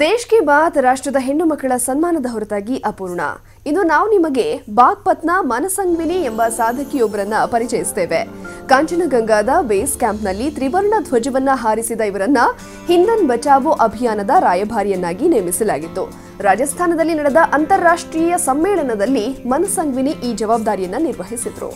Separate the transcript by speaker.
Speaker 1: ದೇಶ್ ಕಿ ಬಾತ್ ರಾಷ್ಟ್ರದ ಹೆಣ್ಣು ಮಕ್ಕಳ ಸನ್ಮಾನದ ಹೊರತಾಗಿ ಅಪೂರ್ಣ. ಇನ್ನು ನಾವು ನಿಮಗೆ ಬಾಗ್ಪತ್ನ ಮನಸಂಗ್ವಿನಿ ಎಂಬ ಸಾಧಕಿಯೊಬ್ಬರನ್ನ ಪರಿಚಯಿಸುತ್ತೇವೆ ಕಾಂಚನಗಂಗಾದ ಬೇಸ್ ಕ್ಯಾಂಪ್ನಲ್ಲಿ ತ್ರಿವರ್ಣ ಧ್ವಜವನ್ನ ಹಾರಿಸಿದ ಇವರನ್ನ ಹಿಂದನ್ ಬಚಾವೋ ಅಭಿಯಾನದ ರಾಯಭಾರಿಯನ್ನಾಗಿ ನೇಮಿಸಲಾಗಿತ್ತು. ರಾಜಸ್ಥಾನದಲ್ಲಿ ನಡೆದ ಅಂತಾರಾಷ್ಟ್ರೀಯ ಸಮ್ಮೇಳನದಲ್ಲಿ ಮನಸಂಗ್ವಿನಿ ಈ ಜವಾಬ್ದಾರಿಯನ್ನ ನಿರ್ವಹಿಸಿದ್ರು.